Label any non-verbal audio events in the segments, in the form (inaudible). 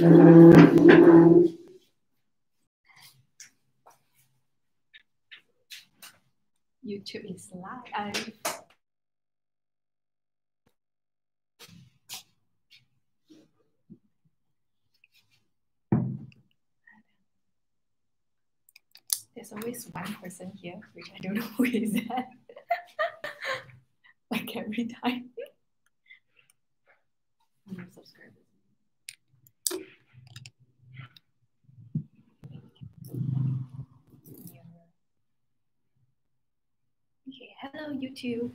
YouTube is live. There's always one person here, which I don't know who is that. (laughs) like every time. subscribers. Okay, hello YouTube.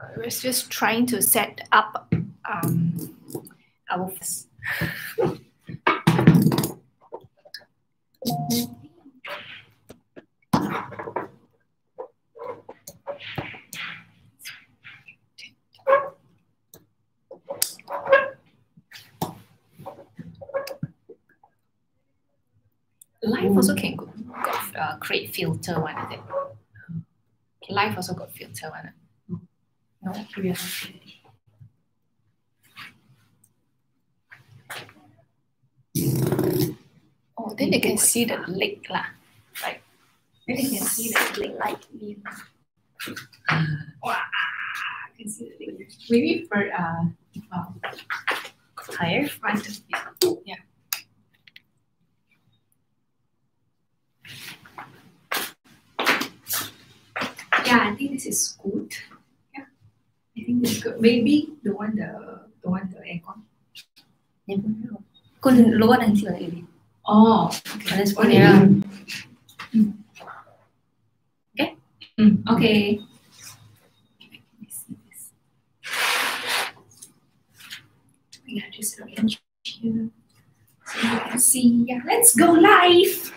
Uh, we're just trying to set up um, our Live also can go, uh, create filter one is it? Life also got filter one. No, Oh, then they can see the lake lah. Right. Then they can see the lake like me. Wow, can see the lake. Maybe for uh, uh higher front. Yeah. Yeah, I think this is good. Yeah, I think this is good. Maybe the one the the one the aircon. Never know. Kung luar nanti lah ini. Oh, okay. Ada sepuluh ya. Okay. Mm, okay. Yeah, just arrange here so you can see. Yeah, let's go live.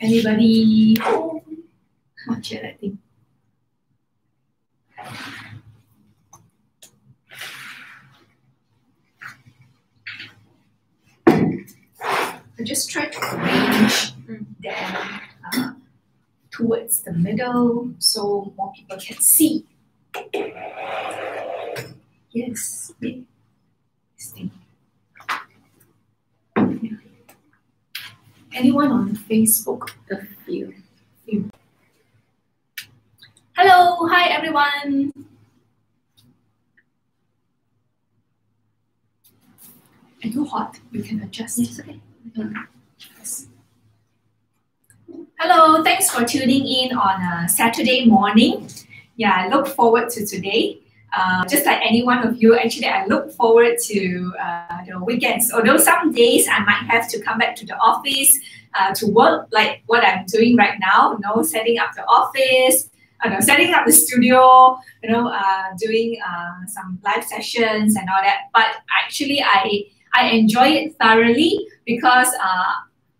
Anybody? Not yet, I think. I just try to arrange them uh, towards the middle so more people can see. Yes. Yeah. This thing. Anyone on Facebook? The few. few. Hello, hi everyone. Are you hot? You can adjust. Yes, okay. Mm. Yes. Hello, thanks for tuning in on a Saturday morning. Yeah, I look forward to today. Uh, just like any one of you, actually, I look forward to uh, the weekends. Although some days I might have to come back to the office uh, to work, like what I'm doing right now, you know, setting up the office, uh, no, setting up the studio, you know, uh, doing uh, some live sessions and all that. But actually, I I enjoy it thoroughly because uh,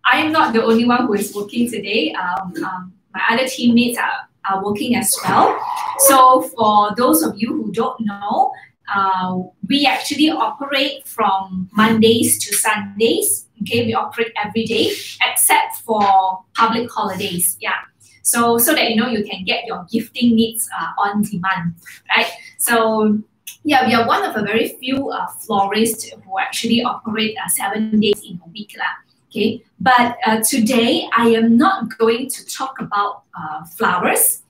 I am not the only one who is working today. Um, um, my other teammates are, are working as well. So for those of you who don't know, uh, we actually operate from Mondays to Sundays. Okay, we operate every day except for public holidays. Yeah. So so that you know you can get your gifting needs uh, on demand, right? So yeah, we are one of a very few uh, florists who actually operate uh, seven days in a week. Lah. Okay, but uh, today I am not going to talk about uh, flowers,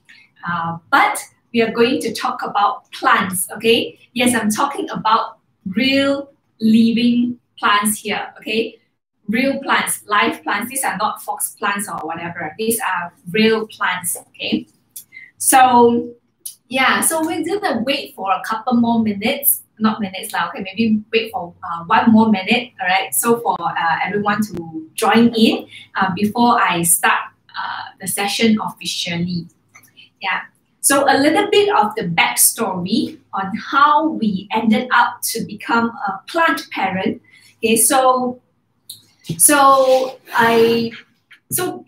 uh, but we are going to talk about plants. Okay, yes, I'm talking about real living plants here. Okay, real plants, live plants. These are not fox plants or whatever. These are real plants. Okay, so yeah, so we're gonna wait for a couple more minutes, not minutes now, okay, maybe wait for uh, one more minute, all right? So for uh, everyone to join in uh, before I start uh, the session officially. Yeah, so a little bit of the backstory on how we ended up to become a plant parent. Okay, so, so I, so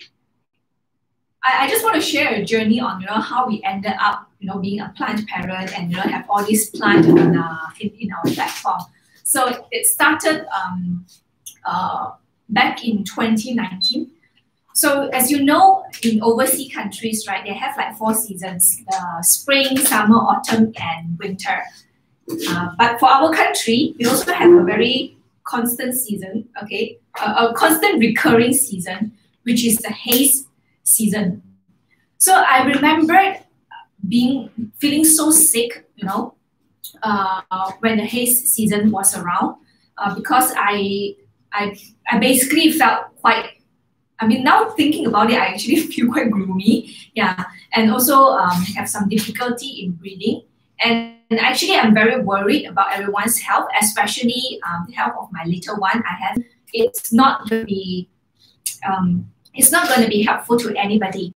I, I just want to share a journey on you know how we ended up you know being a plant parent and you know have all these plants in, uh, in, in our platform. So it started um, uh, back in 2019. so as you know, in overseas countries, right, they have like four seasons: uh, spring, summer, autumn, and winter. Uh, but for our country, we also have a very constant season, okay, a, a constant recurring season, which is the haze season. So I remembered being feeling so sick, you know, uh, when the haze season was around, uh, because I, I, I basically felt quite. I mean, now thinking about it, I actually (laughs) feel quite gloomy. Yeah, and also um, have some difficulty in breathing. And and actually, I'm very worried about everyone's health, especially um, the health of my little one. I have it's not going to be um, it's not going to be helpful to anybody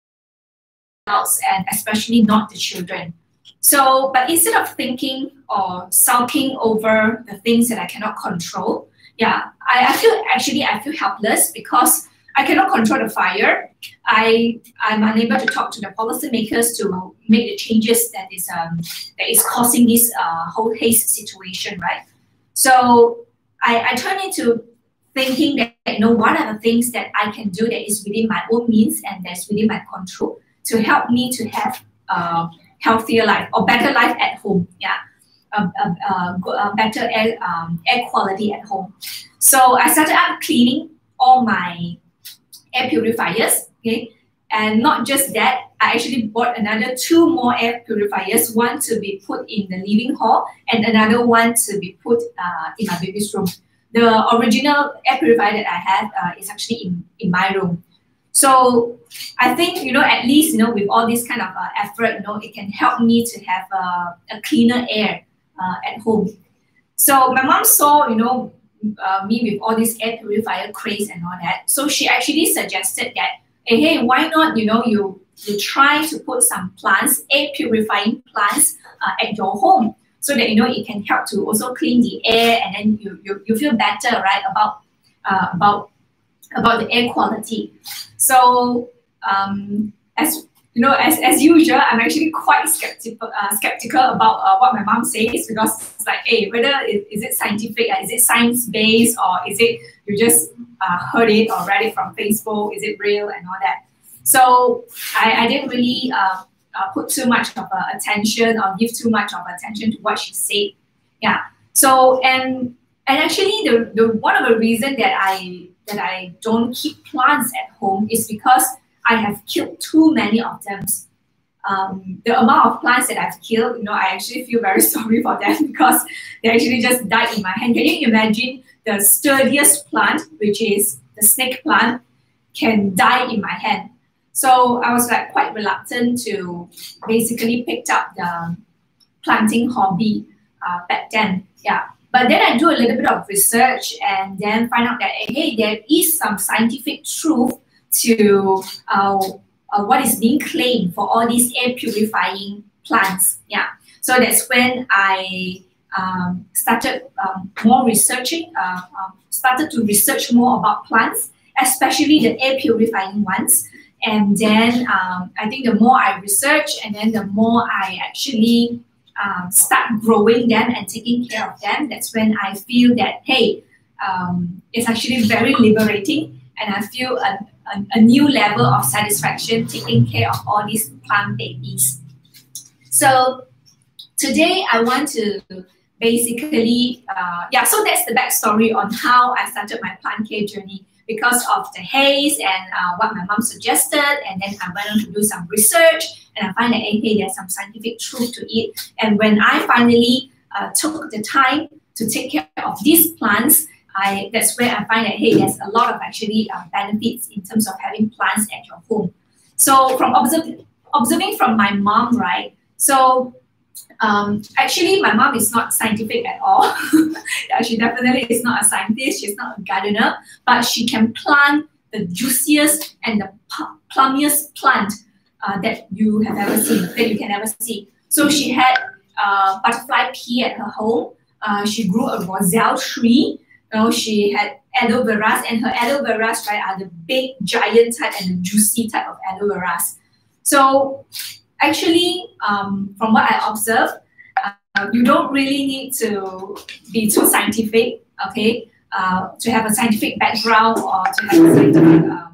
else, and especially not the children. So, but instead of thinking or sulking over the things that I cannot control, yeah, I, I feel actually I feel helpless because I cannot control the fire. I I'm unable to talk to the policymakers to make the changes that is um, that is causing this uh, whole haze situation, right? So I, I turn into thinking that you know what are the things that I can do that is within my own means and that's within my control to help me to have a healthier life or better life at home. Yeah. A, a, better air, um, air quality at home. So I started up cleaning all my air purifiers. Okay, and not just that, I actually bought another two more air purifiers, one to be put in the living hall and another one to be put uh, in my baby's room. The original air purifier that I have uh, is actually in, in my room. So I think, you know, at least, you know, with all this kind of uh, effort, you know, it can help me to have uh, a cleaner air uh, at home. So my mom saw, you know, uh, me with all this air purifier craze and all that. So she actually suggested that, hey, hey, why not, you know, you you try to put some plants, air purifying plants uh, at your home so that, you know, it can help to also clean the air and then you, you, you feel better, right, about, uh, about, about the air quality. So um, as you know, as, as usual, I'm actually quite skeptical uh, skeptical about uh, what my mom says because it's like, hey, whether is, is it scientific, uh, is it science based, or is it you just uh, heard it or read it from Facebook? Is it real and all that? So I, I didn't really uh, uh, put too much of attention or give too much of attention to what she said. Yeah. So and and actually the, the one of the reason that I that I don't keep plants at home is because I have killed too many of them. Um, the amount of plants that I've killed, you know, I actually feel very (laughs) sorry for them because they actually just died in my hand. Can you imagine the sturdiest plant, which is the snake plant, can die in my hand? So I was like quite reluctant to basically pick up the planting hobby uh, back then. Yeah. But then I do a little bit of research and then find out that hey, there is some scientific truth to uh, uh, what is being claimed for all these air purifying plants. Yeah, so that's when I um, started um, more researching, uh, um, started to research more about plants, especially the air purifying ones. And then um, I think the more I research, and then the more I actually um, start growing them and taking care of them, that's when I feel that hey, um, it's actually very liberating, and I feel a, a, a, new level of satisfaction taking care of all these plant babies. So today I want to basically, uh, yeah, so that's the backstory on how I started my plant care journey because of the haze and uh, what my mom suggested. And then I went on to do some research and I find that, hey, there's some scientific truth to it. And when I finally uh, took the time to take care of these plants, I that's where I find that hey, there's a lot of actually uh, benefits in terms of having plants at your home. So from observing observing from my mom, right? So um, actually, my mom is not scientific at all. (laughs) she definitely is not a scientist. She's not a gardener, but she can plant the juiciest and the plummiest plant uh, that you have ever seen, that you can ever see. So she had uh, butterfly pea at her home. Uh, she grew a roselle tree you know, she had aloe veras, and her aloe veras, right, are the big, giant type and the juicy type of aloe veras. So actually, um, from what I observed, uh, you don't really need to be too scientific, okay, uh, to have a scientific background or to have a scientific um,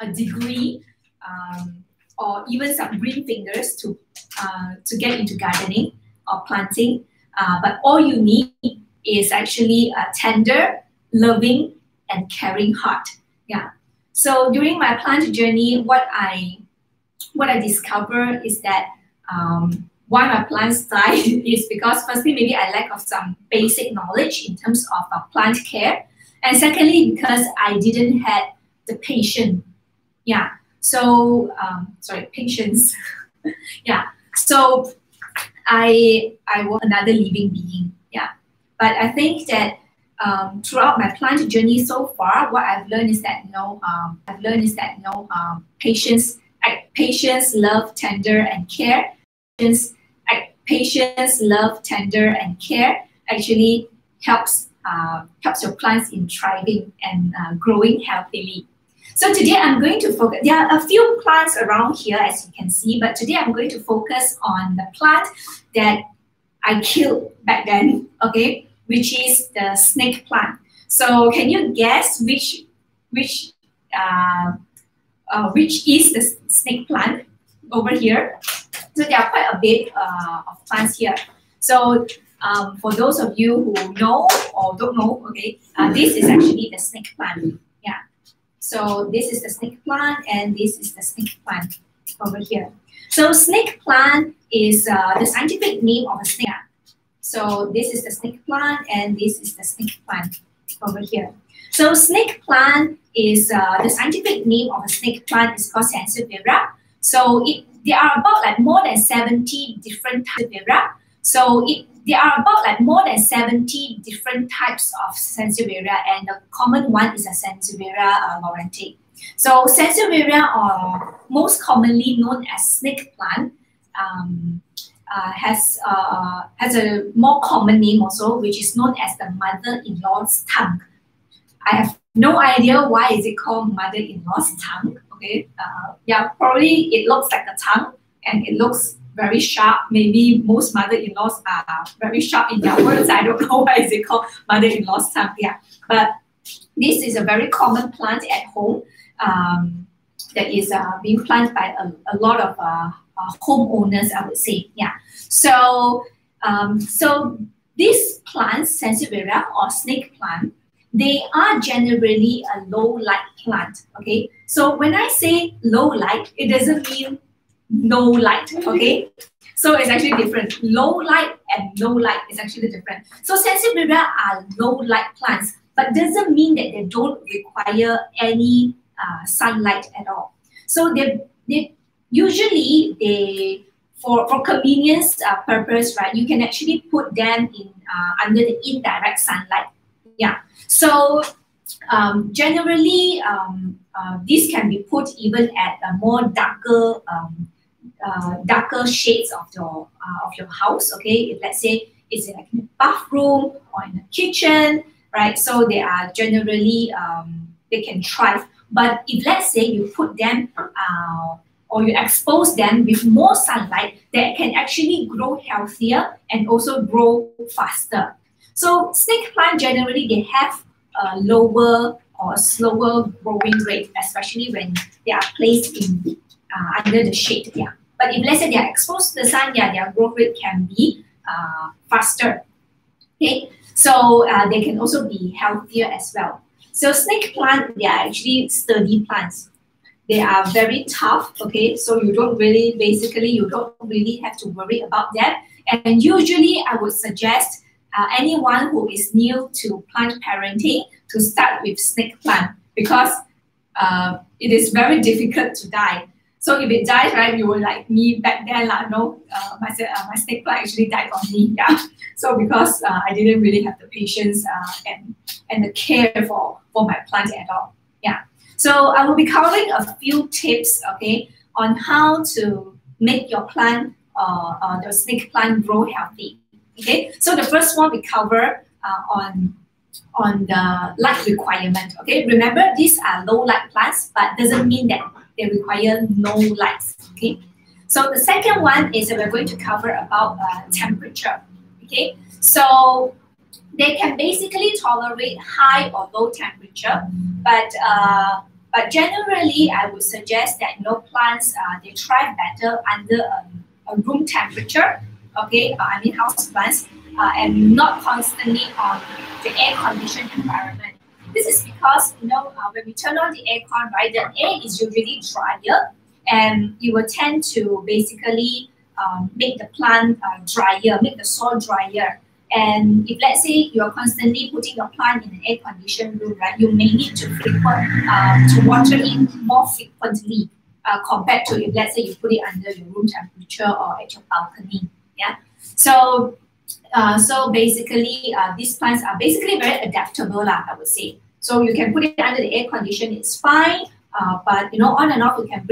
a degree um, or even some green fingers to uh, to get into gardening or planting. Uh, but all you need is actually a tender, loving, and caring heart. Yeah. So during my plant journey, what I what I discovered is that um, why my plants (laughs) die is because firstly maybe I lack of some basic knowledge in terms of uh, plant care, and secondly because I didn't have the patience. Yeah. So um, sorry, patience. (laughs) yeah. So I I was another living being. Yeah. But I think that um, throughout my plant journey so far, what I've learned is that you know um, I've learned is that you know um, patience, patience, love, tender, and care. Patience, patience, love, tender, and care actually helps uh, helps your plants in thriving and uh, growing healthily. So today I'm going to focus, there are a few plants around here as you can see, but today I'm going to focus on the plant that I killed back then, okay, which is the snake plant. So can you guess which, which, uh, uh, which is the snake plant over here? So there are quite a bit uh, of plants here. So um, for those of you who know or don't know, okay, uh, this is actually the snake plant. Yeah. So this is the snake plant and this is the snake plant over here. So snake plant is uh, the scientific name of a snake. So this is the snake plant and this is the snake plant over here. So snake plant is uh, the scientific name of a snake plant is called Sansevieria. So it, there are about like more than 70 different types of Vera. So it there are about like more than 70 different types of Sansevieria and the common one is a Sansevieria uh, laurenti. So Sansevieria are most commonly known as snake plant um, uh, has, uh, has a more common name also which is known as the mother-in-law's tongue. I have no idea why is it called mother-in-law's tongue. Okay, uh, yeah, probably it looks like a tongue and it looks very sharp. Maybe most mother-in-laws are very sharp in their words. I don't (laughs) know why is it called mother-in-law's tongue. Yeah, but this is a very common plant at home um, that is uh, being planted by a, a lot of uh, uh, homeowners, I would say. Yeah. So, um, so these plants, Sansevieria or snake plant, they are generally a low light plant. Okay. So when I say low light, it doesn't mean no light, okay? So it's actually different. Low light and no light is actually different. So Sansevieria are low light plants, but doesn't mean that they don't require any uh, sunlight at all. So they, they usually they for, for convenience uh, purpose, right, you can actually put them in uh, under the indirect sunlight. Yeah. So um, generally, um, uh, this can be put even at a more darker um, uh, darker shades of your uh, of your house. Okay, if let's say it's in a bathroom or in a kitchen, right? So they are generally um, they can thrive. But if let's say you put them uh, or you expose them with more sunlight, they can actually grow healthier and also grow faster. So snake plant generally they have a lower or slower growing rate, especially when they are placed in uh, under the shade. Yeah. But if let's say they are exposed to the sun, yeah, their growth rate can be uh, faster. Okay, so uh, they can also be healthier as well. So snake plant, they are actually sturdy plants. They are very tough. Okay, so you don't really, basically, you don't really have to worry about them. And usually, I would suggest uh, anyone who is new to plant parenting to start with snake plant because uh, it is very difficult to die. So if it dies, right, you will like me back then, like, no, uh, my, uh, my snake plant actually died on me. (laughs) Yeah. So because uh, I didn't really have the patience uh, and, and the care for, for my plant at all. Yeah. So I will be covering a few tips, okay, on how to make your plant, uh, uh, the snake plant grow healthy. Okay. So the first one we cover uh, on on the light requirement. Okay, remember these are low light plants, but doesn't mean that they require no lights. Okay, so the second one is that we're going to cover about uh, temperature. Okay, so they can basically tolerate high or low temperature, but uh, But generally, I would suggest that you know plants uh, they thrive better under um, a room temperature. Okay, uh, I mean house plants, uh, and not constantly on the air conditioned environment. This is because you know uh, when we turn on the aircon, right, the air is usually drier, and it will tend to basically um, make the plant uh, drier, make the soil drier. And if let's say you're constantly putting your plant in an air conditioned room, right, you may need to frequent uh, to water it more frequently uh, compared to if let's say you put it under your room temperature or at your balcony. Yeah. So uh, so basically, uh, these plants are basically very adaptable, lah, I would say. So you can put it under the air condition, it's fine. Uh, but you know, on and off, you can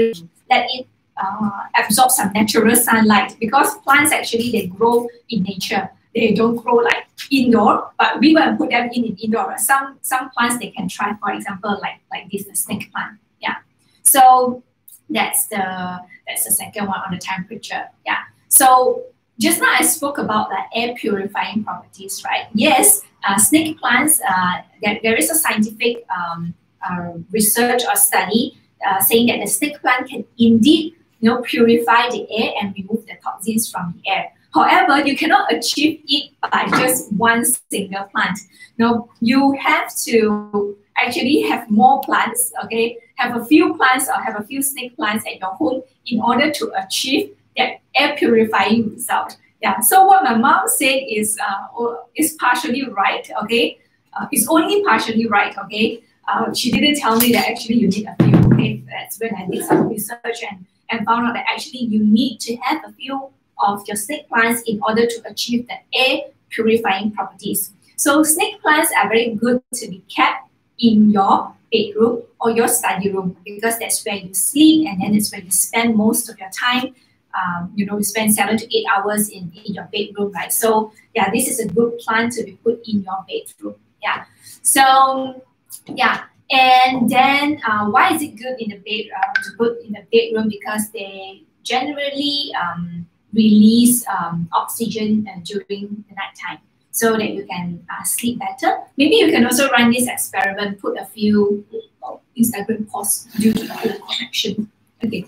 let it uh, absorb some natural sunlight because plants actually they grow in nature. They don't grow like indoor, but we will put them in, in indoor. Some some plants they can try, for example, like like this the snake plant. Yeah. So that's the that's the second one on the temperature. Yeah. So just now I spoke about the air purifying properties, right? Yes, uh, snake plants, uh, there, there is a scientific um, uh, research or study uh, saying that the snake plant can indeed you know, purify the air and remove the toxins from the air. However, you cannot achieve it by just one single plant. No, you have to actually have more plants, okay? Have a few plants or have a few snake plants at your home in order to achieve air purifying result. Yeah, so what my mom said is uh, is partially right, okay? Uh, it's only partially right, okay? Uh, she didn't tell me that actually you need a few, okay? That's when I did some research and and found out that actually you need to have a few of your snake plants in order to achieve the air purifying properties. So snake plants are very good to be kept in your bedroom or your study room because that's where you sleep and then it's where you spend most of your time. Um, you know, you spend seven to eight hours in, in your bedroom, right? So yeah, this is a good plant to be put in your bedroom. Yeah. So yeah, and then uh, why is it good in the bed uh, to put in the bedroom? Because they generally um, release um, oxygen uh, during the night time so that you can uh, sleep better. Maybe you can also run this experiment, put a few oh, Instagram posts due to the connection. Okay.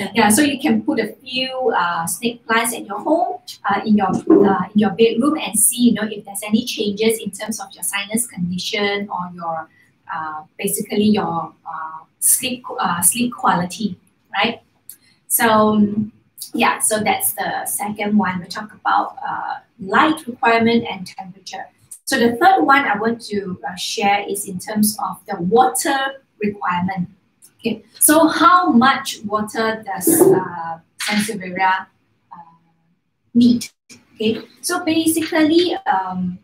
Yeah. yeah, so you can put a few uh, snake plants in your home, uh, in your uh, in your bedroom, and see you know if there's any changes in terms of your sinus condition or your uh, basically your uh, sleep uh, sleep quality, right? So yeah, so that's the second one. We talk about light requirement and temperature. So the third one I want to share is in terms of the water requirement. Okay, so how much water does uh, Sansevieria need? Okay, so basically, um,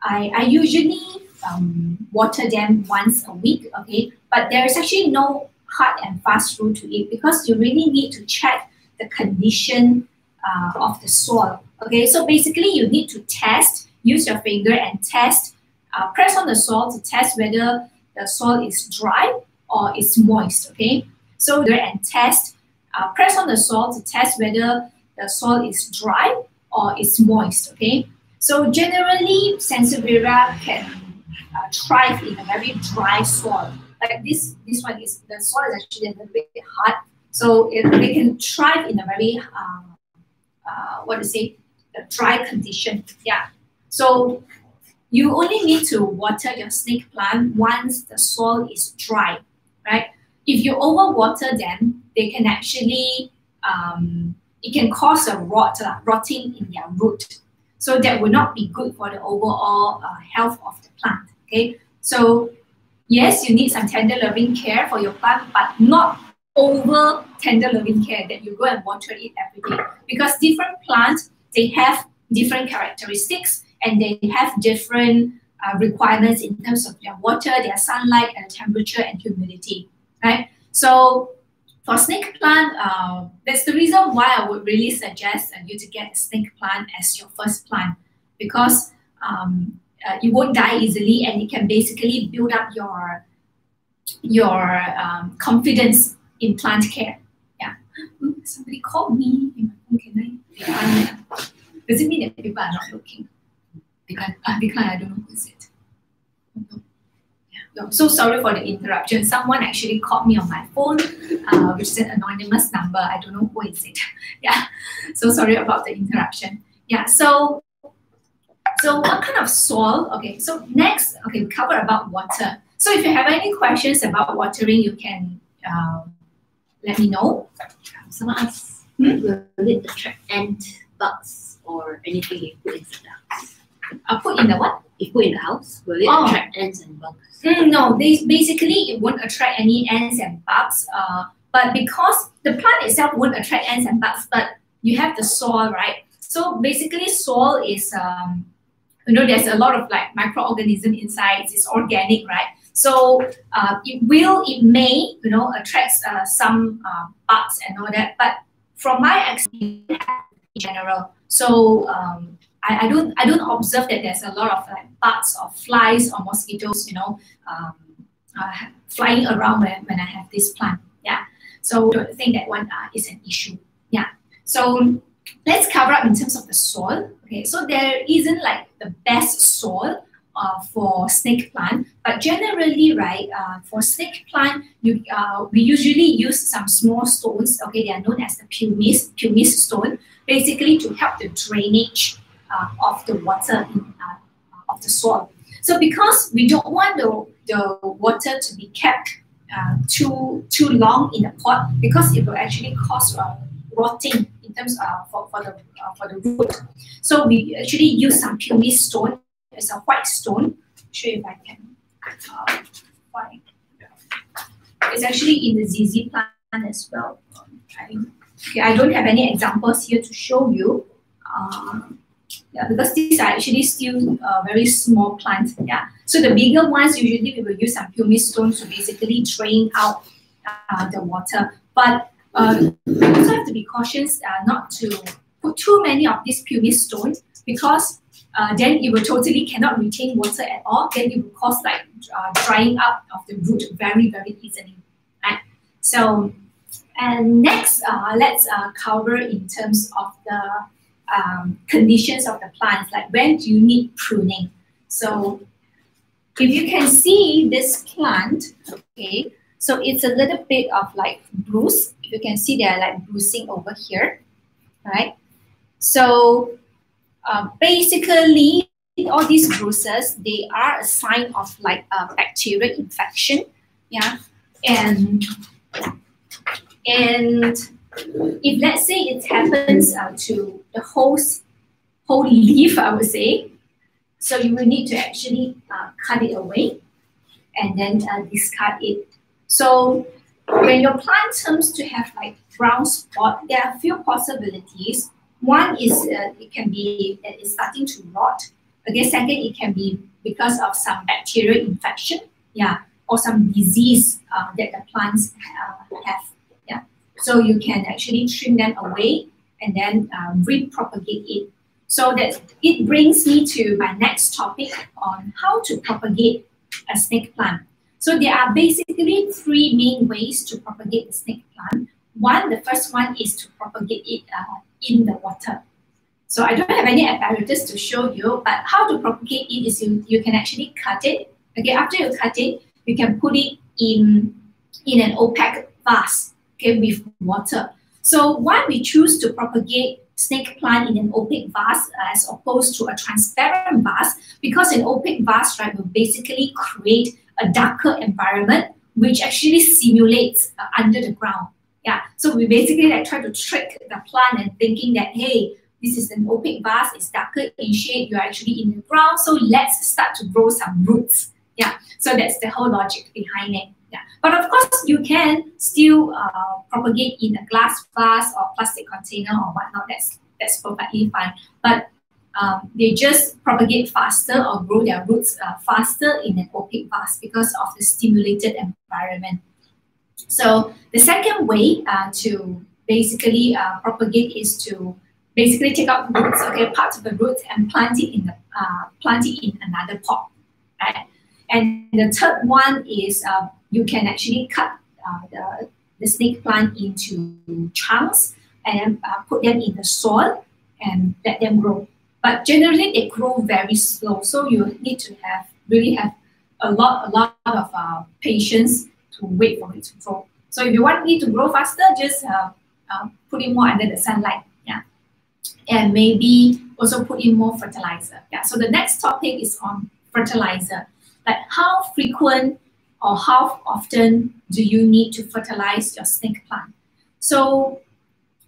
I, I usually um, water them once a week, okay? But there is actually no hard and fast rule to it because you really need to check the condition uh, of the soil, okay? So basically you need to test, use your finger and test, uh, press on the soil to test whether the soil is dry or it's moist, okay? So there and test, uh, press on the soil to test whether the soil is dry or it's moist, okay? So generally, Sansevieria can uh, thrive in a very dry soil. Like this, this one is the soil is actually a little bit hard, so it, they can thrive in a very um, uh, what to say, a dry condition. Yeah. So you only need to water your snake plant once the soil is dry, right? If you overwater them, they can actually um, it can cause a rot, uh, rotting in their root. So that will not be good for the overall uh, health of the plant. Okay, so yes, you need some tender loving care for your plant, but not over tender loving care that you go and water it every day because different plants they have different characteristics and they have different uh, requirements in terms of their water, their sunlight, and temperature and humidity, right? So for snake plant, uh, that's the reason why I would really suggest uh, you to get a snake plant as your first plant because um, uh, you won't die easily and it can basically build up your your um, confidence in plant care. Yeah. Somebody called me. Can I? Does it mean that people are not looking? Because, uh, I don't know who is it. Yeah. so sorry for the interruption. Someone actually called me on my phone, uh, which is an anonymous number. I don't know who is it. (laughs) yeah, so sorry about the interruption. Yeah, so so what kind of soil? Okay, so next, okay, we cover about water. So if you have any questions about watering, you can uh, let me know. Someone asked, hmm? will it attract ant, bugs, or anything you put inside the house? Uh, put in the what? If put in the house, will it oh. attract ants and bugs? Mm, no, they, basically it won't attract any ants and bugs. Uh, but because the plant itself won't attract ants and bugs, but you have the soil, right? So basically, soil is um, you know there's a lot of like microorganism inside. It's organic, right? So uh, it will, it may, you know, attract uh, some uh, bugs and all that. But from my experience in general, so um, I, I don't I don't observe that there's a lot of like bugs or flies or mosquitoes, you know, um, uh, flying around when, when I have this plant. Yeah. So I don't think that one uh, is an issue. Yeah. So let's cover up in terms of the soil. Okay. So there isn't like the best soil uh, for snake plant, but generally, right, uh, for snake plant, you uh, we usually use some small stones. Okay, they are known as the pumice pumice stone, basically to help the drainage of the water in, uh, of the soil. So because we don't want the, the water to be kept uh, too too long in the pot, because it will actually cause uh, rotting in terms uh, for, for the uh, for the root. So we actually use some pumice stone. It's a white stone. Show you if I can uh. It's actually in the ZZ plant as well. I, okay, I don't have any examples here to show you. Um, yeah, because these are actually still uh, very small plants. Yeah. So the bigger ones, usually we will use some pumice stones to basically drain out uh, the water. But uh, we also have to be cautious uh, not to put too many of these pumice stones because uh, then it will totally cannot retain water at all. Then it will cause like uh, drying up of the root very, very easily. Right? So, and next, uh, let's uh, cover in terms of the um, conditions of the plants, like when do you need pruning. So if you can see this plant, okay, so it's a little bit of like bruise. If you can see there like bruising over here, right? So uh, basically, all these bruises, they are a sign of like a bacterial infection, yeah, and and if let's say it happens uh, to the whole, whole leaf, I would say, so you will need to actually uh, cut it away and then uh, discard it. So when your plant turns to have like brown spot, there are a few possibilities. One is uh, it can be that it's starting to rot. Okay, second, it can be because of some bacterial infection, yeah, or some disease uh, that the plants uh, have so you can actually trim them away and then um, repropagate it. So that it brings me to my next topic on how to propagate a snake plant. So there are basically three main ways to propagate the snake plant. One, the first one is to propagate it uh, in the water. So I don't have any apparatus to show you, but how to propagate it is you, you can actually cut it. Okay, after you cut it, you can put it in, in an opaque vase okay, with water. So why we choose to propagate snake plant in an opaque vase as opposed to a transparent vase? Because an opaque vase, right, will basically create a darker environment which actually simulates uh, under the ground. Yeah, so we basically like try to trick the plant and thinking that hey, this is an opaque vase, it's darker in shade, you're actually in the ground, so let's start to grow some roots. Yeah, so that's the whole logic behind it. Yeah, but of course you can still uh, propagate in a glass vase or plastic container or whatnot. That's that's perfectly fine. But um, they just propagate faster or grow their roots uh, faster in an opaque vase because of the stimulated environment. So the second way uh, to basically uh, propagate is to basically take out roots, okay, part of the roots and plant it in the uh, plant it in another pot, right? And the third one is uh, you can actually cut uh, the, the snake plant into chunks and uh, put them in the soil and let them grow. But generally, they grow very slow, so you need to have really have a lot, a lot of uh, patience to wait for it to grow. So if you want it to grow faster, just uh, uh, put it more under the sunlight. Yeah, and maybe also put in more fertilizer. Yeah. So the next topic is on fertilizer. Like how frequent or how often do you need to fertilize your snake plant? So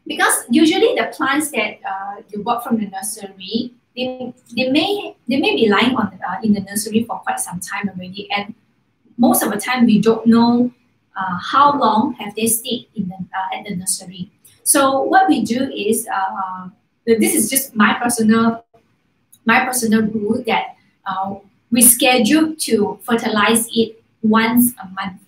because usually the plants that uh, you bought from the nursery, they, they may they may be lying on uh, in the nursery for quite some time already, and most of the time we don't know uh, how long have they stayed in the, uh, at the nursery. So what we do is uh, this is just my personal my personal rule that uh, we schedule to fertilize it once a month.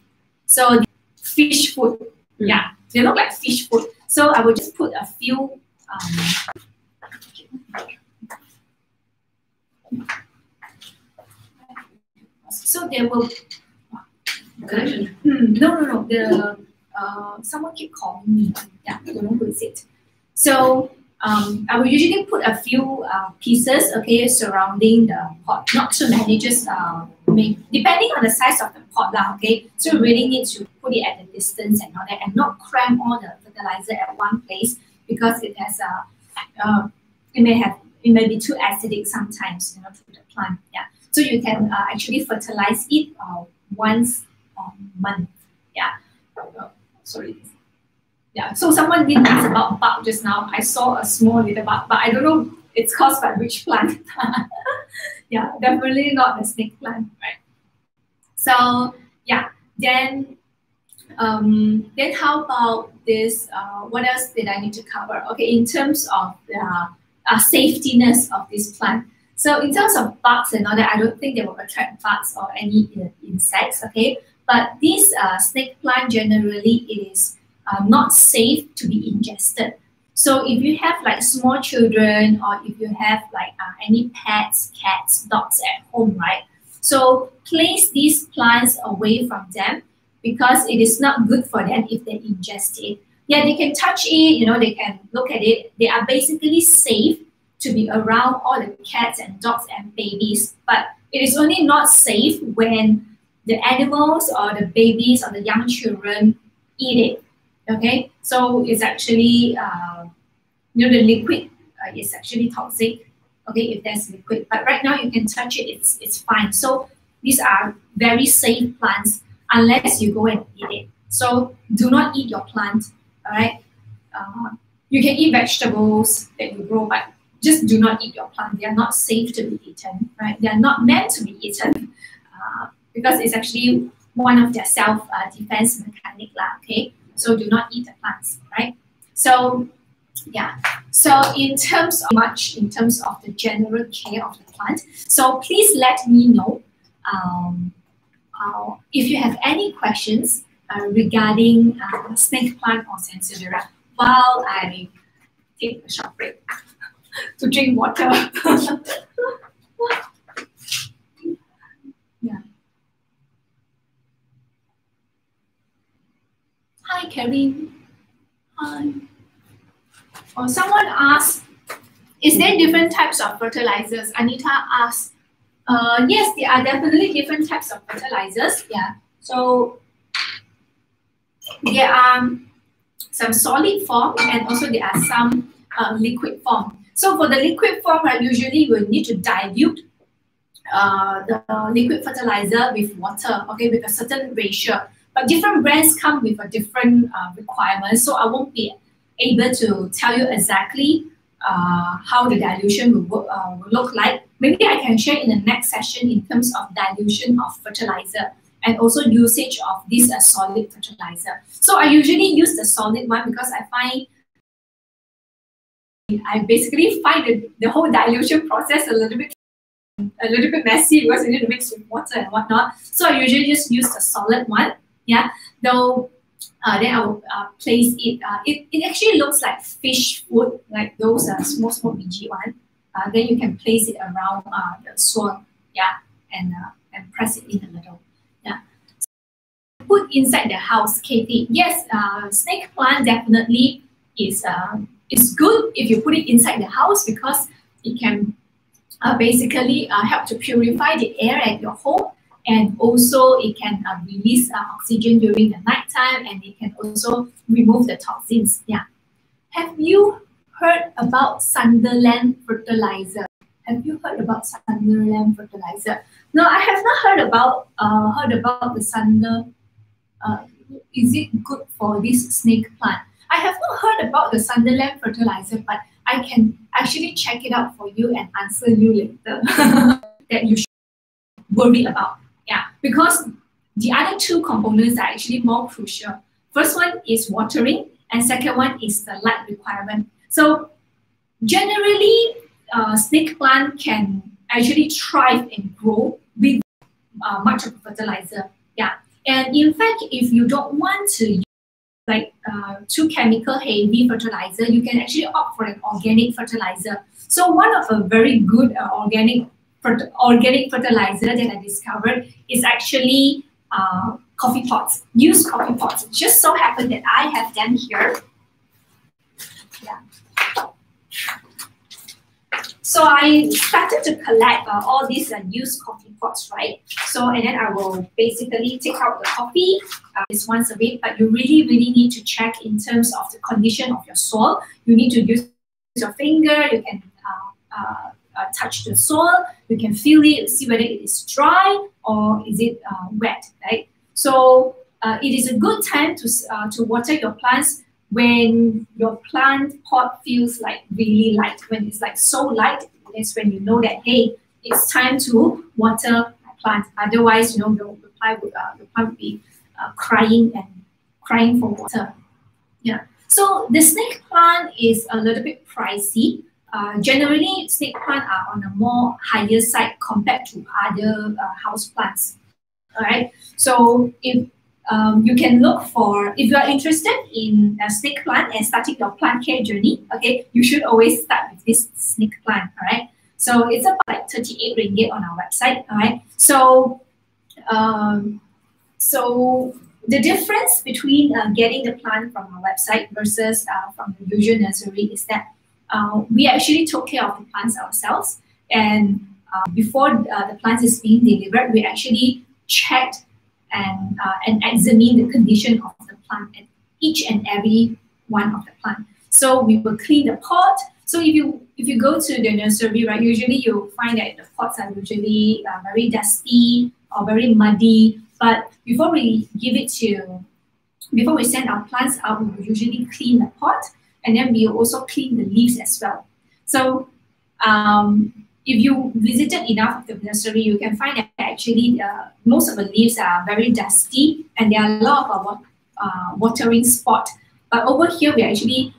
So fish food, mm. yeah, they look like fish food. So I will just put a few. Um, so there will. Hmm, no, no, no. The uh, someone keep calling me. Yeah, I don't know who is it. So um, I will usually put a few uh, pieces, okay, surrounding the pot, not too many, just uh, may, depending on the size of the pot, lah, okay. So you really need to put it at a distance and all that, and not cram all the fertilizer at one place because it has a, uh, uh, it may have, it may be too acidic sometimes, you know, to the plant. Yeah. So you can uh, actually fertilize it uh, once a month. Yeah. Uh, sorry yeah, so someone did ask about bug just now. I saw a small little bug, but I don't know it's caused by which plant. (laughs) yeah, definitely not the snake plant, right? So yeah, then um, then how about this? Uh, what else did I need to cover? Okay, in terms of the uh, safetiness of this plant. So in terms of bugs and all that, I don't think they will attract bugs or any uh, insects. Okay, but this uh, snake plant generally is uh, not safe to be ingested. So if you have like small children or if you have like uh, any pets, cats, dogs at home, right? So place these plants away from them because it is not good for them if they ingest it. Yeah, they can touch it, you know, they can look at it. They are basically safe to be around all the cats and dogs and babies, but it is only not safe when the animals or the babies or the young children eat it. Okay, so it's actually, uh, you know, the liquid uh, is actually toxic. Okay, if there's liquid, but right now you can touch it, it's it's fine. So these are very safe plants unless you go and eat it. So do not eat your plant. All right, uh, you can eat vegetables that you grow, but just do not eat your plant. They are not safe to be eaten. Right, they are not meant to be eaten uh, because it's actually one of their self uh, defense mechanic. Okay. So do not eat the plants, right? So yeah. So in terms of much in terms of the general care of the plant, so please let me know um, uh, if you have any questions uh, regarding uh, snake plant or sansevieria while I take a short break (laughs) to drink water. (laughs) Hi, Kevin. Hi. Or someone asked, is there different types of fertilizers? Anita asked, uh, yes, there are definitely different types of fertilizers. Yeah. So there are some solid form and also there are some uh, liquid form. So for the liquid form, right, usually we need to dilute uh, the liquid fertilizer with water, okay, with a certain ratio. But different brands come with a different uh, requirements, so I won't be able to tell you exactly uh, how the dilution will, work, uh, will look like. Maybe I can share in the next session in terms of dilution of fertilizer and also usage of this uh, solid fertilizer. So I usually use the solid one because I find I basically find the, the whole dilution process a little bit a little bit messy because you need to mix with water and whatnot. So I usually just use the solid one yeah? Though uh, then I will uh, place it, uh, it it actually looks like fish food like those uh, small small biji one. Uh, then you can place it around uh, the sword yeah? And uh, and press it in a little. Yeah? So put inside the house Katie yes uh, snake plant definitely is uh, is good if you put it inside the house because it can uh, basically uh, help to purify the air at your home and also it can uh, release uh, oxygen during the nighttime and it can also remove the toxins. Yeah. Have you heard about Sunderland fertilizer? Have you heard about Sunderland fertilizer? No, I have not heard about uh, heard about the Sunder. Uh, is it good for this snake plant? I have not heard about the Sunderland fertilizer, but I can actually check it out for you and answer you later (laughs) that you should worry about. Yeah, because the other two components are actually more crucial. First one is watering, and second one is the light requirement. So generally, uh, snake plant can actually thrive and grow with uh, much of fertilizer. Yeah, and in fact, if you don't want to use like uh, too chemical heavy fertilizer, you can actually opt for an organic fertilizer. So one of a very good uh, organic organic fertilizer that I discovered is actually uh, coffee pots, used coffee pots. It just so happened that I have them here. Yeah. So I started to collect uh, all these uh, used coffee pots, right? So, and then I will basically take out the coffee uh, this once a week, but you really, really need to check in terms of the condition of your soil. You need to use your finger, you can uh, uh, uh, touch the soil, you can feel it, see whether it is dry or is it uh, wet, right? So uh, it is a good time to, uh, to water your plants when your plant pot feels like really light. When it's like so light, it's when you know that, hey, it's time to water my plant. Otherwise, you know, the, the plant would, uh, the plant would be uh, crying and crying for water. Yeah. So the snake plant is a little bit pricey. Uh, generally, snake plants are on a more higher side compared to other uh, house plants. All right. So if um, you can look for if you are interested in a snake plant and starting your plant care journey. Okay, you should always start with this snake plant. All right. So it's about like 38 ringgit on our website. All right. So, um, so the difference between uh, getting the plant from our website versus uh, from the usual nursery is that uh, we actually took care of the plants ourselves. And uh, before uh, the plants is being delivered, we actually checked and, uh, and examined the condition of the plant at each and every one of the plant. So we will clean the pot. So if you if you go to the nursery, right, usually you'll find that the pots are usually uh, very dusty or very muddy. But before we give it to, before we send our plants out, we will usually clean the pot and then we also clean the leaves as well. So um, if you visited enough of the nursery, you can find that actually uh, most of the leaves are very dusty and there are a lot of uh, uh, watering spot. But over here, we actually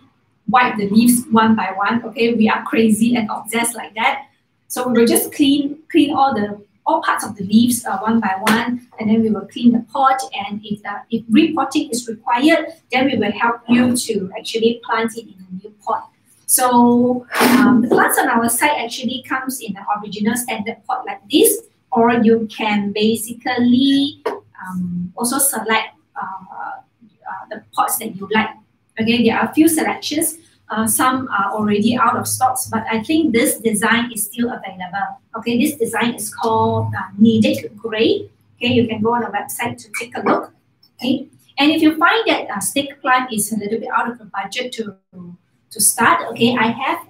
wipe the leaves one by one. Okay, we are crazy and obsessed like that. So we will just clean clean all the all parts of the leaves uh, one by one, and then we will clean the pot. And if the, if repotting is required, then we will help you to actually plant it in a new pot. So um, the plants on our site actually comes in the original standard pot like this, or you can basically um, also select uh, uh, the pots that you like. Okay, there are a few selections. Uh, some are already out of stocks, but I think this design is still available. Okay, this design is called uh, Needed Gray. Okay, you can go on the website to take a look. Okay, and if you find that a snake plant is a little bit out of the budget to, to start, okay, I have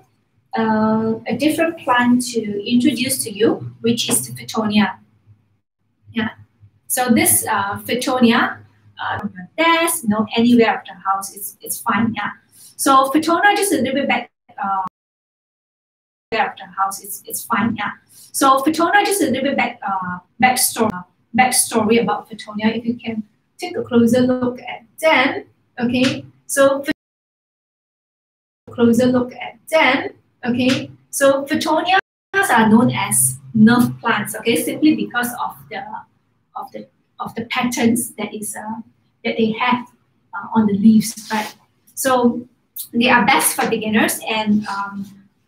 uh, a different plant to introduce to you, which is the Fittonia. Yeah, so this uh, Fittonia, uh, on your desk, you know, anywhere of the house, it's, it's fine, yeah. So Fittonia, just a little bit back uh, the house, it's, it's fine, yeah. So Fittonia, just a little bit back uh, backstory, backstory about Fittonia. If you can take a closer look at them, okay. So closer look at them, okay. So Fittonias are known as nerve plants, okay, simply because of the of the of the patterns that is uh, that they have uh, on the leaves, right? So they are best for beginners and um,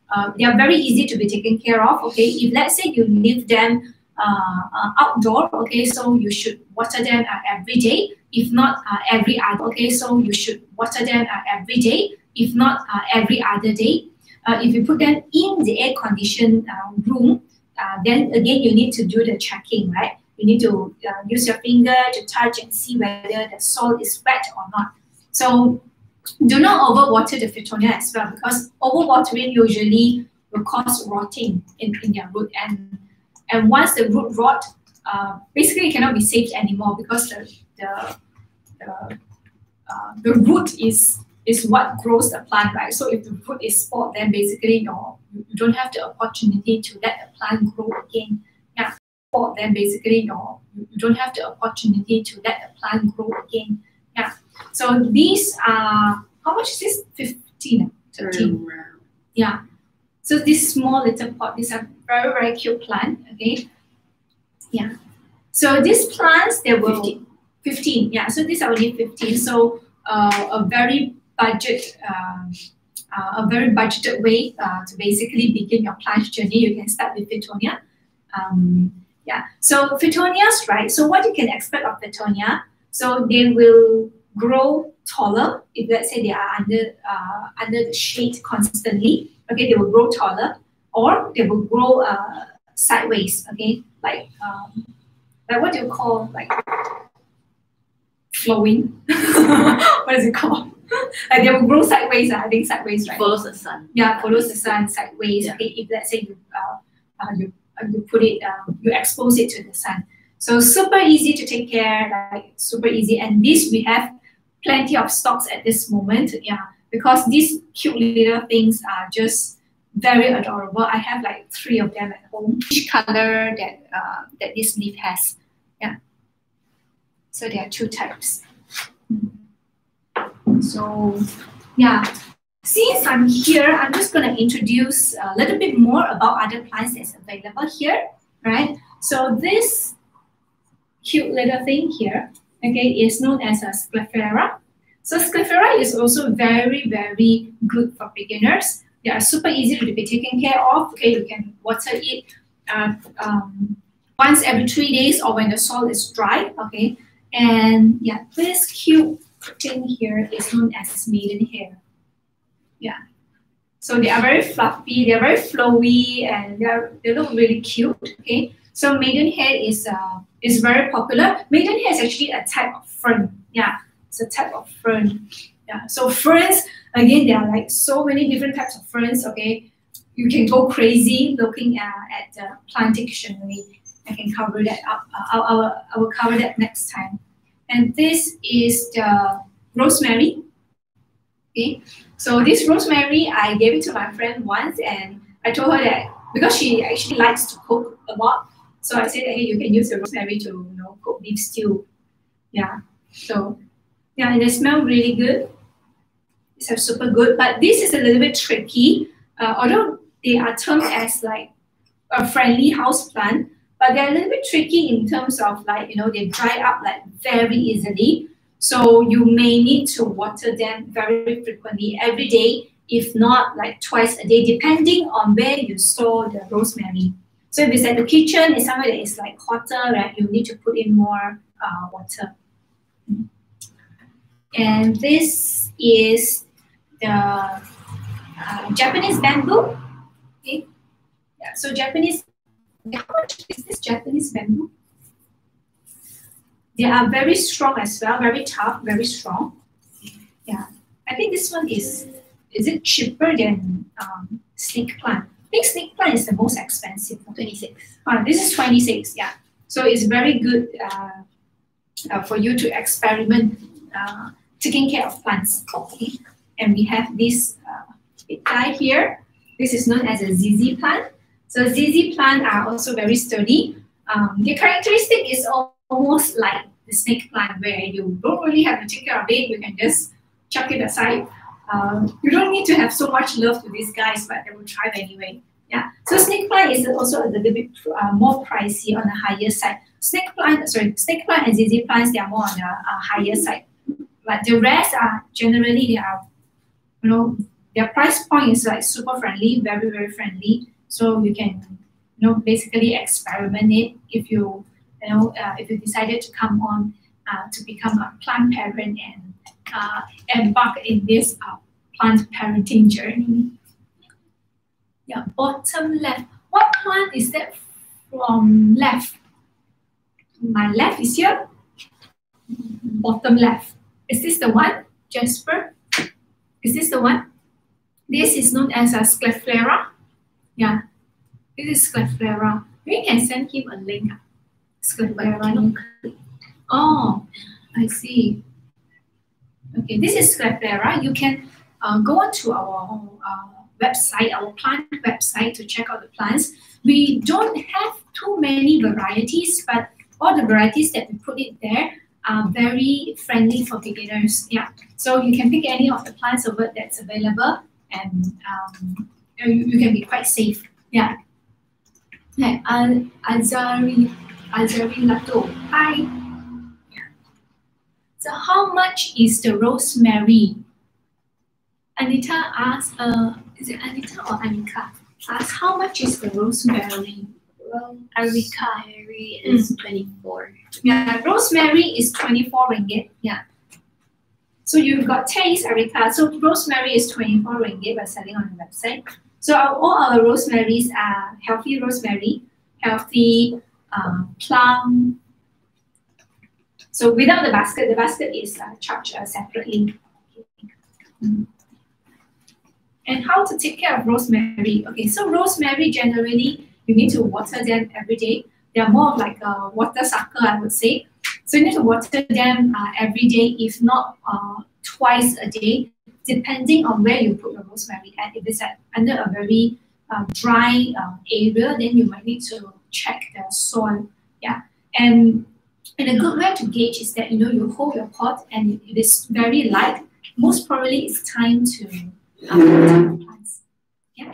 uh, they are very easy to be taken care of. Okay, if let's say you leave them uh, uh, outdoor, okay, so you should water them uh, every day. If not uh, every other, okay, so you should water them every day. If not every other day. if you put them in the air conditioned room, then again you need to do the checking, right? you need to use your finger to touch and see whether the soil is wet or not. So do not overwater the Fittonia as well because overwatering usually will cause rotting in, in their root and and once the root rot, uh, basically it cannot be saved anymore because the the the, uh, the root is is what grows the plant, right? So if the root is spoiled, then basically you you don't have the opportunity to let the plant grow again. Yeah, spoiled, then basically you don't have the opportunity to let the plant grow again. Yeah. So these are how much is this? Fifteen. 13. Yeah. So this small little pot, these are very, very cute plant, okay? Yeah. So these plants, they will 15. 15 yeah, so these are only 15. So uh, a very budget, um, uh, a very budgeted way uh, to basically begin your plant journey. You can start with Fittonia. Um, yeah, so Fittonias, right? So what you can expect of Fittonia, so they will grow taller if let's say they are under uh, under the shade constantly okay, they will grow taller or they will grow uh, sideways, okay, like um, like what do you call like flowing? (laughs) what is it called? (laughs) like they will grow sideways, uh, I think sideways, right? Follows the sun. Yeah, follows the sun sideways. Yeah. Okay, if let's say you uh, uh, you uh, you put it uh, you expose it to the sun. So super easy to take care, like super easy. And this we have plenty of stocks at this moment. Yeah because these cute little things are just very adorable. I have like three of them at home. Each color that uh, that this leaf has. Yeah. So there are two types. So yeah. Since I'm here, I'm just going to introduce a little bit more about other plants that's available here, right? So this cute little thing here, okay, is known as a schefflera. So Schefflera is also very, very good for beginners. They are super easy to be taken care of. Okay, you can water it uh, um, once every three days or when the soil is dry. Okay, and yeah, this cute thing here is known as maiden hair. Yeah, so they are very fluffy, they are very flowy, and they are, they look really cute. Okay, so maidenhair is uh, is very popular. Maidenhair is actually a type of fern. Yeah, it's a type of fern. Yeah. So ferns, again, there are like so many different types of ferns. Okay, you can go crazy looking at, at the plant dictionary. I can cover that up. Uh, I'll, I'll, I will cover that next time. And this is the rosemary. Okay, so this rosemary, I gave it to my friend once, and I told her that because she actually likes to cook a lot, so I said, hey, you can use the rosemary to you know cook beef stew. Yeah. So yeah, and they smell really good. These are super good, but this is a little bit tricky. Uh, although they are termed as like a friendly house plant, but they're a little bit tricky in terms of like, you know, they dry up like very easily. So you may need to water them very frequently every day, if not like twice a day, depending on where you store the rosemary. So if it's at the kitchen, it's somewhere that is like hotter, right? You need to put in more uh, water. And this is the uh, Japanese bamboo. Okay. Yeah, so Japanese, how much is this Japanese bamboo? They are very strong as well, very tough, very strong. Yeah, I think this one is, is it cheaper than um, snake plant? I think snake plant is the most expensive. 26. Uh, this is 26, yeah. So it's very good uh, uh, for you to experiment uh, taking care of plants. Okay, and we have this uh, guy here. This is known as a ZZ plant. So ZZ plant are also very sturdy. Um, the characteristic is almost like the snake plant where you don't really have to take care of it. You can just chuck it aside. Um, you don't need to have so much love to these guys, but they will thrive anyway. Yeah. So snake plant is also a little bit uh, more pricey on the higher side. Snake plant, sorry, snake plant and ZZ plants, they are more on the uh, higher side. But the rest are generally they are, you know, their price point is like super friendly, very very friendly. So you can, you know, basically experiment it if you, you know, uh, if you decided to come on uh, to become a plant parent and uh, embark in this uh, plant parenting journey. Yeah, bottom left. What plant is that from left? My left is here. Bottom left. Is this the one, Jasper? Is this the one? This is known as a schefflera. Yeah, this is schefflera. We can send him a link. Oh, I see. Okay, this is schefflera. You can uh, go on to our uh, website, our plant website to check out the plants. We don't have too many varieties, but all the varieties that we put it there are very friendly for beginners. Yeah, so you can pick any of the plants over that's available, and um, you, you can be quite safe. Yeah. Hey, Al Azari Azari Lato. Hi. So how much is the rosemary? Anita asked, uh, is it Anita or Anika? Asked how much is the rosemary? Well. Rosemary is 24. Yeah, rosemary is 24 ringgit. Yeah. So you've got taste, Erika. So rosemary is 24 ringgit by selling on the website. So our, all our rosemaries are healthy rosemary, healthy uh, plum. So without the basket, the basket is uh, charged uh, separately. Mm. And how to take care of rosemary? Okay, so rosemary generally you need to water them every day. They are more of like a water sucker, I would say. So you need to water them uh, every day, if not uh, twice a day, depending on where you put your rosemary at. If it's at, under a very uh, dry um, area, then you might need to check the soil. Yeah, and and a good way to gauge is that you know you hold your pot and it is very light. Most probably it's time to um, plants. Yeah.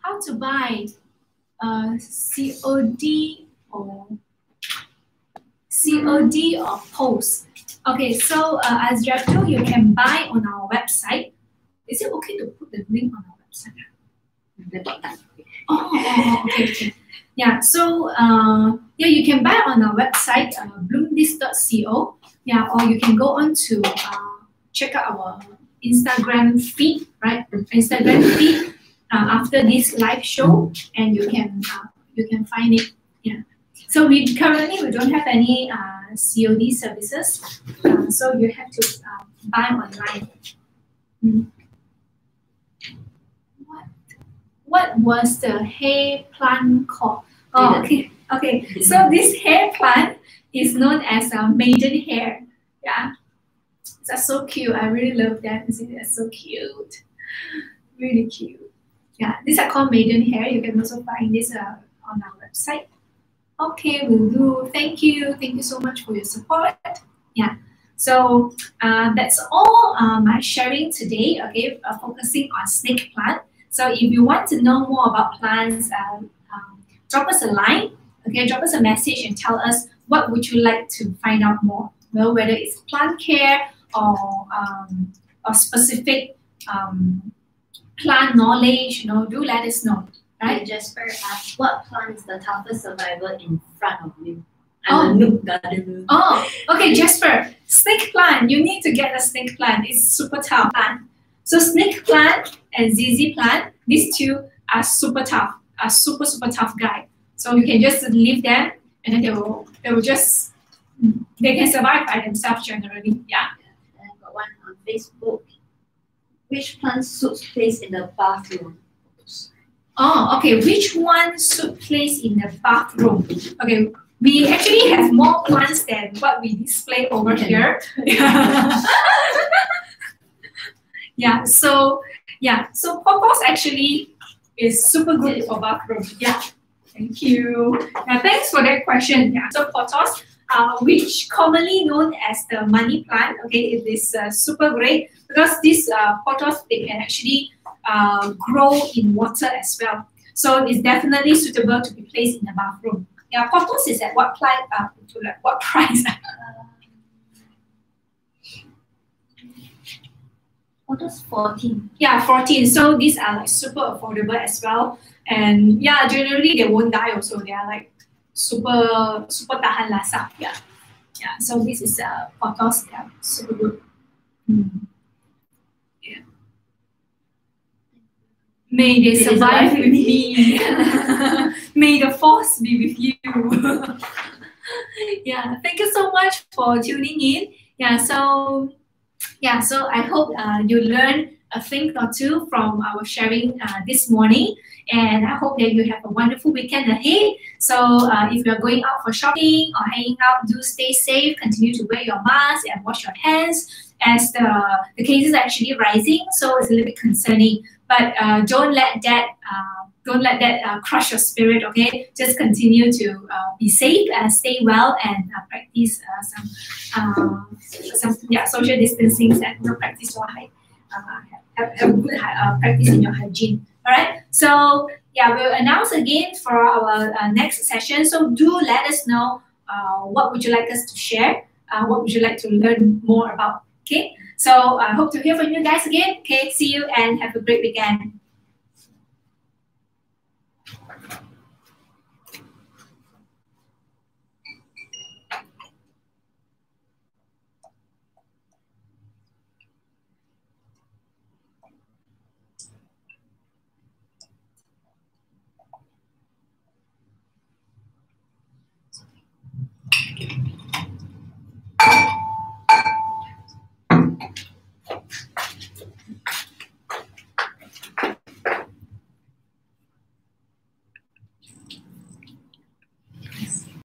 How to buy uh, COD or COD or post. Okay, so uh, as Jacko, you can buy on our website. Is it okay to put the link on our website? The. Oh, oh, oh, okay, okay. Yeah, so uh, yeah, you can buy on our website, uh, bloomthis.co. Yeah, or you can go on to uh, check out our Instagram feed, right? Instagram feed uh, after this live show, and you can uh, you can find it. Yeah. So we currently we don't have any uh, COD services, uh, so you have to buy online. Mm. What what was the hair plant called? Oh, okay, okay. So this hair plant is known as a maiden hair. Yeah, that's so cute. I really love that. They're so cute, really cute. Yeah, these are called maiden hair. You can also find this uh, on our website. Okay, we'll do. Thank you. Thank you so much for your support. Yeah. So uh, that's all uh, my sharing today. Okay, uh, focusing on snake plant. So if you want to know more about plants, um, um, drop us a line. Okay, drop us a message and tell us what would you like to find out more. Well, whether it's plant care or um, or specific um, plant knowledge, you know, do let us know. Right? Jasper asked, what plant is the toughest survivor in front of you? I'm a noob gardener. Oh, okay, Jasper. Snake plant. You need to get a snake plant. It's super tough plant. So snake plant and ZZ plant, these two are super tough. Are super super tough guy. So you can just leave them, and then they will they will just they can survive by themselves generally. Yeah. And I got one on Facebook. Which plant suits place in the bathroom? Oh, okay. Which one should place in the bathroom? Okay, we actually have more plants than what we display over here. (laughs) (laughs) yeah, so yeah, so pothos actually is super good for bathroom. Yeah, thank you. Yeah, thanks for that question. Yeah, so pothos, uh, which commonly known as the money plant, okay, it is uh, super great because these uh, pothos, they can actually uh, grow in water as well. So it's definitely suitable to be placed in the bathroom. Yeah, pothos is at what price? Uh, what price? (laughs) Pothos 14. Yeah, 14. So these are like super affordable as well. And yeah, generally they won't die also. They are like super super tahan lasak. Yeah. Yeah. So this is a uh pothos, yeah, super good. Mm. May they they survive survive with with me. (laughs) May the force be with you. (laughs) yeah, thank you so much for tuning in. Yeah, so yeah, so I hope uh, you learned a thing or two from our sharing uh, this morning. And I hope that you have a wonderful weekend ahead. So uh, if you're going out for shopping or hanging out, do stay safe. Continue to wear your mask and wash your hands as the, the cases are actually rising. So it's a little bit concerning. But uh, don't let that uh, don't let that uh, crush your spirit. Okay, just continue to uh, be safe and stay well and uh, practice uh, some some yeah social distancing and you know, practice your hygiene. have, have good uh, practice in your hygiene. All right. So yeah, we'll announce again for our uh, next session. So do let us know uh, what would you like us to share. Uh, what would you like to learn more about? Okay. So I hope to hear from you guys again. Okay. See you and have a great weekend.